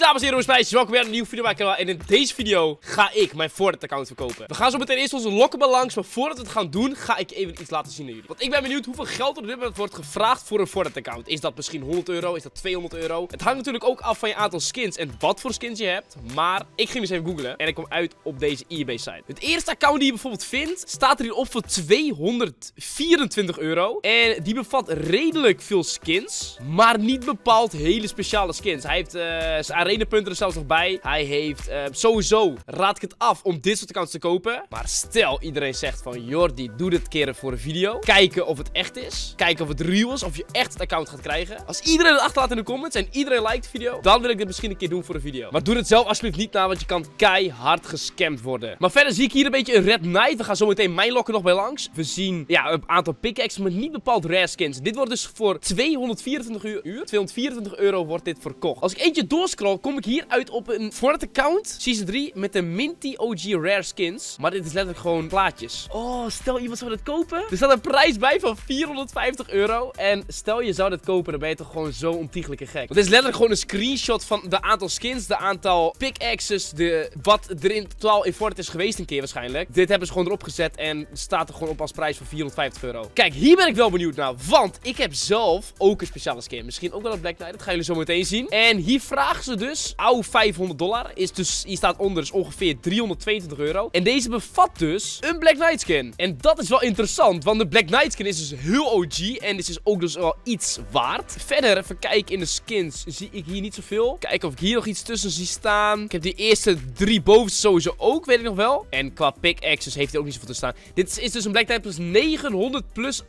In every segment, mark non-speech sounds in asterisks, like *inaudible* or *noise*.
dames en heren, meisjes, welkom bij een nieuwe video bij mijn kanaal. En in deze video ga ik mijn Fortnite-account verkopen. We gaan zo meteen eerst onze lockable langs, maar voordat we het gaan doen, ga ik even iets laten zien aan jullie. Want ik ben benieuwd hoeveel geld er op dit moment wordt gevraagd voor een Fortnite-account. Is dat misschien 100 euro? Is dat 200 euro? Het hangt natuurlijk ook af van je aantal skins en wat voor skins je hebt. Maar ik ging dus even googlen en ik kom uit op deze eBay-site. Het eerste account die je bijvoorbeeld vindt, staat er hier op voor 224 euro. En die bevat redelijk veel skins, maar niet bepaald hele speciale skins. Hij heeft uh, zijn arenapunten er zelfs nog bij. Hij heeft uh, sowieso, raad ik het af om dit soort accounts te kopen. Maar stel iedereen zegt van Jordi, doe dit keren voor een video. Kijken of het echt is. Kijken of het real is. Of je echt het account gaat krijgen. Als iedereen het achterlaat in de comments en iedereen liked de video, dan wil ik dit misschien een keer doen voor een video. Maar doe het zelf alsjeblieft niet na, want je kan keihard gescamd worden. Maar verder zie ik hier een beetje een Red Knight. We gaan zo meteen mijn lokken nog bij langs. We zien ja, een aantal pickaxes, maar niet bepaald rare skins. Dit wordt dus voor 224 uur, 224 euro wordt dit verkocht. Als ik eentje doorscroll, kom ik hier uit op een Fortnite-account, Season 3, met de Minty OG Rare Skins. Maar dit is letterlijk gewoon plaatjes. Oh, stel iemand zou dit kopen. Er staat een prijs bij van 450 euro. En stel je zou dit kopen, dan ben je toch gewoon zo ontiegelijke gek. Want dit is letterlijk gewoon een screenshot van de aantal skins, de aantal pickaxes, de, wat er in totaal in Fortnite is geweest een keer waarschijnlijk. Dit hebben ze gewoon erop gezet en staat er gewoon op als prijs van 450 euro. Kijk, hier ben ik wel benieuwd naar, want ik heb zelf ook een speciale skin. Misschien ook wel een Black Knight, dat gaan jullie zo meteen zien. En hier vragen ze dus, ouw 500 dollar, is dus, hier staat onder, dus ongeveer 322 euro. En deze bevat dus een Black Knight skin. En dat is wel interessant, want de Black Knight skin is dus heel OG en is dus ook dus wel iets waard. Verder, even kijken in de skins, zie ik hier niet zoveel. Kijken of ik hier nog iets tussen zie staan. Ik heb die eerste drie bovenste sowieso ook, weet ik nog wel. En qua pickaxes heeft hij ook niet zoveel te staan. Dit is dus een Black Knight plus 900 plus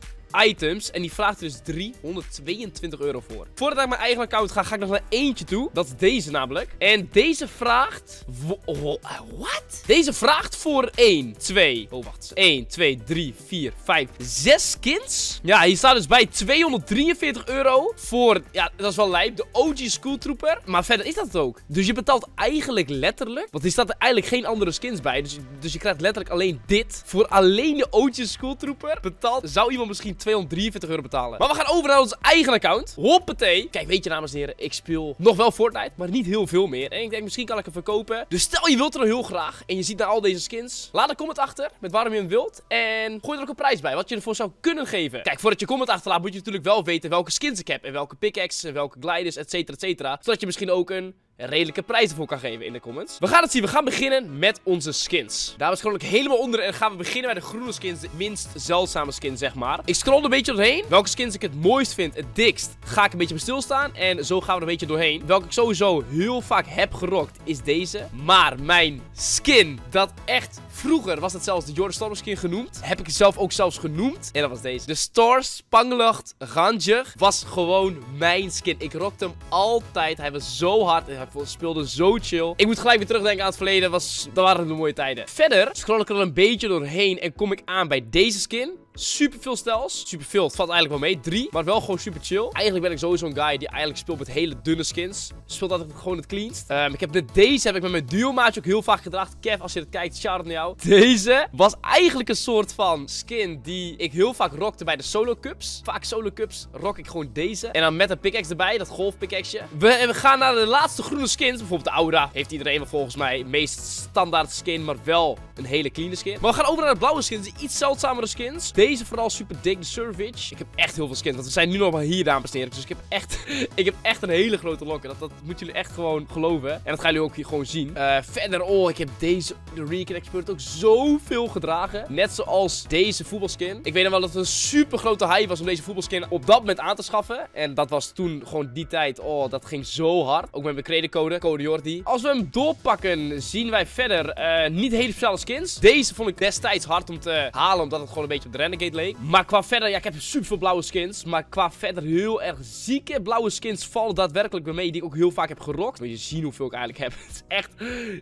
items. En die vraagt dus 322 euro voor. Voordat ik mijn eigen account ga, ga ik nog naar eentje toe. Dat is deze namelijk. En deze vraagt... Wat? Deze vraagt voor 1, 2... Oh, wacht. 1, 2, 3, 4, 5, 6 skins. Ja, hier staat dus bij 243 euro voor... Ja, dat is wel lijp. De OG School Trooper. Maar verder is dat het ook. Dus je betaalt eigenlijk letterlijk... Want hier staat er eigenlijk geen andere skins bij. Dus, dus je krijgt letterlijk alleen dit. Voor alleen de OG School Trooper betaalt... Zou iemand misschien 243 euro betalen. Maar we gaan over naar ons eigen account. Hoppatee. Kijk, weet je dames en heren, ik speel nog wel Fortnite, maar niet heel veel meer. En ik denk, misschien kan ik hem verkopen. Dus stel je wilt er heel graag en je ziet naar al deze skins. Laat een comment achter met waarom je hem wilt. En gooi er ook een prijs bij, wat je ervoor zou kunnen geven. Kijk, voordat je comment achterlaat, moet je natuurlijk wel weten welke skins ik heb. En welke pickaxes en welke gliders, et cetera, et cetera. Zodat je misschien ook een redelijke prijzen voor kan geven in de comments. We gaan het zien. We gaan beginnen met onze skins. Daar scroll ik helemaal onder en gaan we beginnen bij de groene skins. De minst zeldzame skin, zeg maar. Ik scroll een beetje doorheen. Welke skins ik het mooist vind, het dikst, ga ik een beetje bij stilstaan. En zo gaan we er een beetje doorheen. Welke ik sowieso heel vaak heb gerokt, is deze. Maar mijn skin, dat echt Vroeger was het zelfs de Jordan Storm skin genoemd. Heb ik zelf ook zelfs genoemd. En dat was deze. De Star Spangelucht Ranger was gewoon mijn skin. Ik rockte hem altijd. Hij was zo hard. Hij speelde zo chill. Ik moet gelijk weer terugdenken aan het verleden. Was, dat waren de mooie tijden. Verder scroll ik er een beetje doorheen en kom ik aan bij deze skin. Super veel stels. Super veel. Het valt eigenlijk wel mee. Drie. Maar wel gewoon super chill. Eigenlijk ben ik sowieso een guy die eigenlijk speelt met hele dunne skins. Speelt altijd gewoon het cleanst. Um, ik heb de, deze heb ik met mijn duo maatje ook heel vaak gedragen. Kev, als je het kijkt, shout naar jou. Deze was eigenlijk een soort van skin die ik heel vaak rockte bij de solo cups. Vaak solo cups rock ik gewoon deze. En dan met een pickaxe erbij. Dat golf pickaxe. We, we gaan naar de laatste groene skins. Bijvoorbeeld de Aura. Heeft iedereen wel volgens mij. Meest standaard skin. Maar wel een hele clean skin. Maar we gaan over naar de blauwe skins. Iets zeldzamere skins. Deze vooral super dik, de. Ik heb echt heel veel skins, want we zijn nu nog maar hier, dames en heren. Dus ik heb echt, *laughs* ik heb echt een hele grote lokken. Dat, dat moeten jullie echt gewoon geloven. En dat gaan jullie ook hier gewoon zien. Uh, verder, oh, ik heb deze, de Recon Expert, ook zoveel gedragen. Net zoals deze voetbalskin. Ik weet nog wel dat het een super grote hype was om deze voetbalskin op dat moment aan te schaffen. En dat was toen gewoon die tijd, oh, dat ging zo hard. Ook met mijn creditcode, code Jordi. Als we hem doorpakken, zien wij verder uh, niet hele speciale skins. Deze vond ik destijds hard om te halen, omdat het gewoon een beetje op de Renegade leek. Maar qua verder, ja, ik heb super veel blauwe skins. Maar qua verder heel erg zieke blauwe skins vallen daadwerkelijk bij mij. Die ik ook heel vaak heb gerokt. Moet je zien hoeveel ik eigenlijk heb. *laughs* Het is echt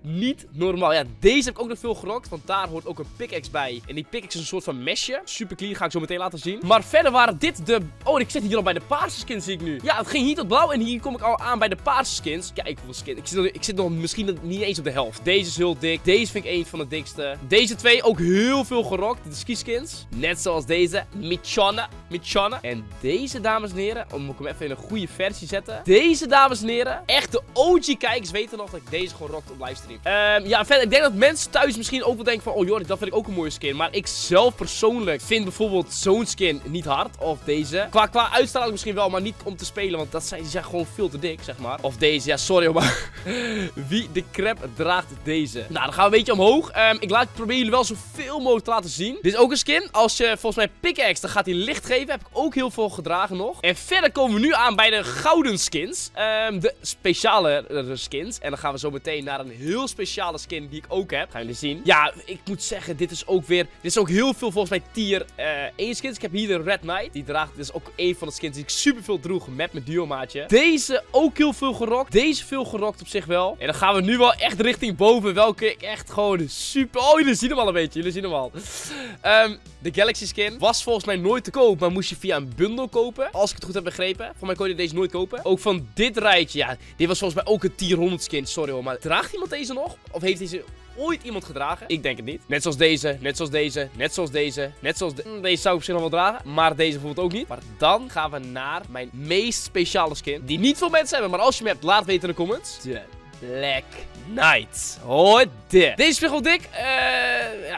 niet normaal. Ja, deze heb ik ook nog veel gerokt. Want daar hoort ook een pickaxe bij. En die pickaxe is een soort van mesje. Super clean, ga ik zo meteen laten zien. Maar verder waren dit de... Oh, ik zit hier al bij de paarse skins, zie ik nu. Ja, het ging hier tot blauw. En hier kom ik al aan bij de paarse skins. Kijk hoeveel skins. Ik zit, nog, ik zit nog misschien niet eens op de helft. Deze is heel dik. Deze vind ik een van de dikste. Deze twee ook heel veel gerokt. De ski skins. Net Zoals deze. Michonna. Michonna. En deze, dames en heren. Om ik hem even in een goede versie zetten. Deze, dames en heren. Echt de OG-kijkers weten nog dat ik deze gewoon rockte op livestream. Um, ja, verder. Ik denk dat mensen thuis misschien ook wel denken van... Oh joh, dat vind ik ook een mooie skin. Maar ik zelf persoonlijk vind bijvoorbeeld zo'n skin niet hard. Of deze. Qua, qua uitstraling misschien wel, maar niet om te spelen. Want dat zijn, die zijn gewoon veel te dik, zeg maar. Of deze. Ja, sorry maar... *laughs* Wie de crap draagt deze? Nou, dan gaan we een beetje omhoog. Um, ik laat proberen jullie wel zoveel mogelijk te laten zien. Dit is ook een skin. Als je volgens mij pickaxe, dan gaat hij licht geven. Heb ik ook heel veel gedragen nog. En verder komen we nu aan bij de gouden skins. Um, de speciale skins. En dan gaan we zo meteen naar een heel speciale skin die ik ook heb. Gaan jullie zien. Ja, ik moet zeggen, dit is ook weer... Dit is ook heel veel volgens mij tier uh, eh, 1 skins. Ik heb hier de Red Knight. Die draagt, dit is ook een van de skins die ik super veel droeg met mijn duo maatje. Deze ook heel veel gerokt. Deze veel gerokt op zich wel. En dan gaan we nu wel echt richting boven. Welke ik echt gewoon super... Oh, jullie zien hem al een beetje. Jullie zien hem al. Um, de Galaxy skin was volgens mij nooit te koop. Maar moest je via een bundel kopen. Als ik het goed heb begrepen. Voor mij kon je deze nooit kopen. Ook van dit rijtje. Ja, dit was volgens mij ook een tier 100 skin. Sorry hoor. Maar draagt iemand deze nog? Of heeft deze ooit iemand gedragen? Ik denk het niet. Net zoals deze, net zoals deze, net zoals deze, net zoals de hm, Deze zou ik op zich nog wel dragen, maar deze bijvoorbeeld ook niet. Maar dan gaan we naar mijn meest speciale skin. Die niet veel mensen hebben, maar als je hem hebt, laat weten in de comments. De Black Knight. Hoor dit. Deze is wel dik. Uh,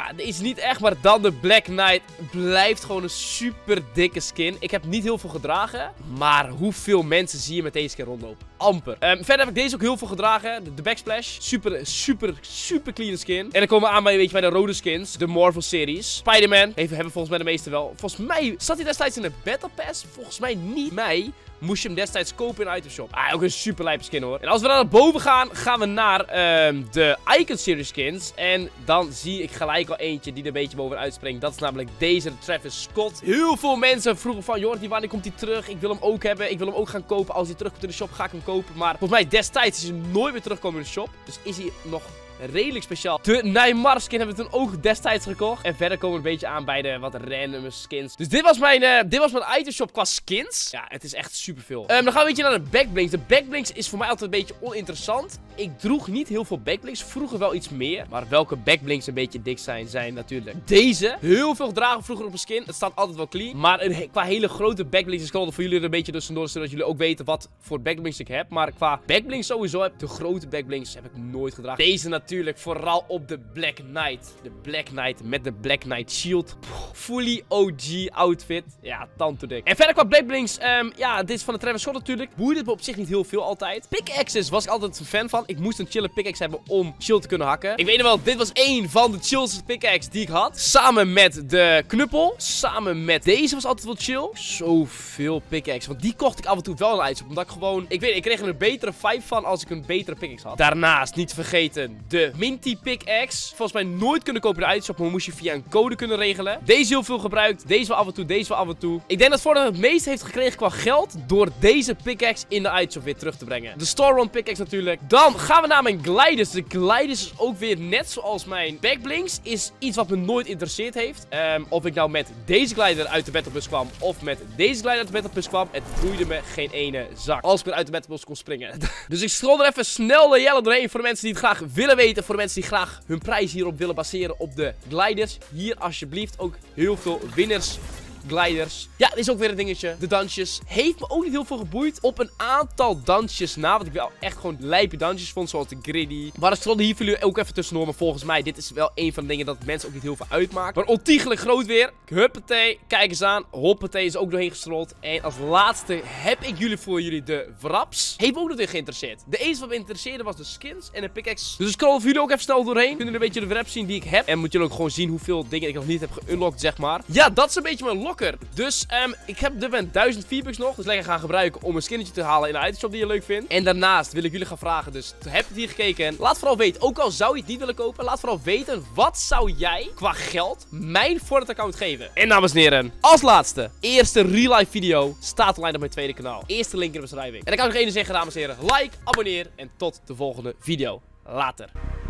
ja, is niet echt, maar dan de Black Knight blijft gewoon een super dikke skin. Ik heb niet heel veel gedragen, maar hoeveel mensen zie je met deze skin rondlopen? Amper. Um, verder heb ik deze ook heel veel gedragen. De, Backsplash. Super, super, super clean skin. En dan komen we aan bij, weet je, bij de rode skins. De Marvel-series. Spider-Man. Hebben volgens mij de meeste wel. Volgens mij zat hij destijds in de Battle Pass. Volgens mij niet. Mij moest je hem destijds kopen in een itemshop. Ah, ook een super lijpe skin hoor. En als we dan naar boven gaan, gaan we naar um, de Icon Series skins. En dan zie ik gelijk al eentje die er een beetje bovenuit springt. Dat is namelijk deze, de Travis Scott. Heel veel mensen vroegen van, joh, wanneer komt hij terug? Ik wil hem ook hebben. Ik wil hem ook gaan kopen. Als hij terugkomt in de shop, ga ik hem kopen. Maar volgens mij destijds is hij nooit meer terugkomen in de shop. Dus is hij nog redelijk speciaal. De Neymar skin hebben we toen ook destijds gekocht. En verder komen we een beetje aan bij de wat random skins. Dus dit was mijn, uh, dit was mijn itemshop qua skins. Ja, het is echt superveel. Um, dan gaan we een beetje naar de backblinks. De backblinks is voor mij altijd een beetje oninteressant. Ik droeg niet heel veel backblinks. Vroeger wel iets meer. Maar welke backblinks een beetje dik zijn, zijn natuurlijk deze. Heel veel gedragen vroeger op een skin. Het staat altijd wel clean. Maar een, qua hele grote backblinks is gewoon voor jullie er een beetje tussendoor. Zodat jullie ook weten wat voor backblinks ik heb. Maar qua backblinks sowieso heb de grote backblinks heb ik nooit gedragen. Deze natuurlijk vooral op de Black Knight. De Black Knight met de Black Knight Shield. Fully OG outfit. Ja, dik. En verder qua Blackblings, um, ehm, ja, dit is van de Travis Scott natuurlijk. Boeide het me op zich niet heel veel altijd. Pickaxes was ik altijd een fan van. Ik moest een chille pickaxe hebben om shield te kunnen hakken. Ik weet nog wel, dit was één van de chillste pickaxe die ik had. Samen met de knuppel. Samen met deze was altijd wel chill. Zoveel pickaxe. Want die kocht ik af en toe wel een item. Omdat ik gewoon, ik weet ik kreeg er een betere vibe van als ik een betere pickaxe had. Daarnaast, niet te vergeten, de Minty Pickaxe. Volgens mij nooit kunnen kopen in de itemshop, maar moest je via een code kunnen regelen. Deze heel veel gebruikt. Deze wel af en toe, deze wel af en toe. Ik denk dat Fortnite het meest heeft gekregen qua geld door deze pickaxe in de itemshop weer terug te brengen. De Run pickaxe natuurlijk. Dan gaan we naar mijn gliders. De gliders is ook weer net zoals mijn backblinks. Is iets wat me nooit interesseerd heeft. Um, of ik nou met deze glider uit de Battle Bus kwam of met deze glider uit de Battle Bus kwam. Het boeide me geen ene zak. Als ik weer uit de Battle Bus kon springen. *laughs* dus ik scroll er even snel de jelle doorheen voor de mensen die het graag willen weten voor de mensen die graag hun prijs hierop willen baseren op de gliders. Hier alsjeblieft ook heel veel winners gliders. Ja, dit is ook weer een dingetje. De dansjes. Heeft me ook niet heel veel geboeid. Op een aantal dansjes na. Want ik wel echt gewoon lijpe dansjes vond. Zoals de griddy. Maar ik stond hier voor jullie ook even tussendoor. Maar volgens mij, dit is wel een van de dingen dat mensen ook niet heel veel uitmaakt. Maar ontiegelijk groot weer. Huppatee. Kijk eens aan. Hoppatee is ook doorheen gestrold. En als laatste heb ik jullie voor jullie de wraps. Heeft me ook nog weer geïnteresseerd. De enige wat me interesseerde was de skins en de pickaxe. Dus ik scroll voor jullie ook even snel doorheen. Kunnen een beetje de wraps zien die ik heb. En moet jullie ook gewoon zien hoeveel dingen ik nog niet heb geunlocked, zeg maar. Ja, dat is een beetje mijn dus um, ik heb dit moment 1000 V-Bucks nog. Dus lekker gaan gebruiken om een skinnetje te halen in een itemshop die je leuk vindt. En daarnaast wil ik jullie gaan vragen. Dus heb je hier gekeken? Laat vooral weten. Ook al zou je het niet willen kopen. Laat vooral weten. Wat zou jij qua geld mijn Fortnite account geven? En dames en heren. Als laatste. Eerste real life video. Staat online op mijn tweede kanaal. Eerste link in de beschrijving. En dan kan ik nog één zeggen dames en heren. Like, abonneer. En tot de volgende video. Later.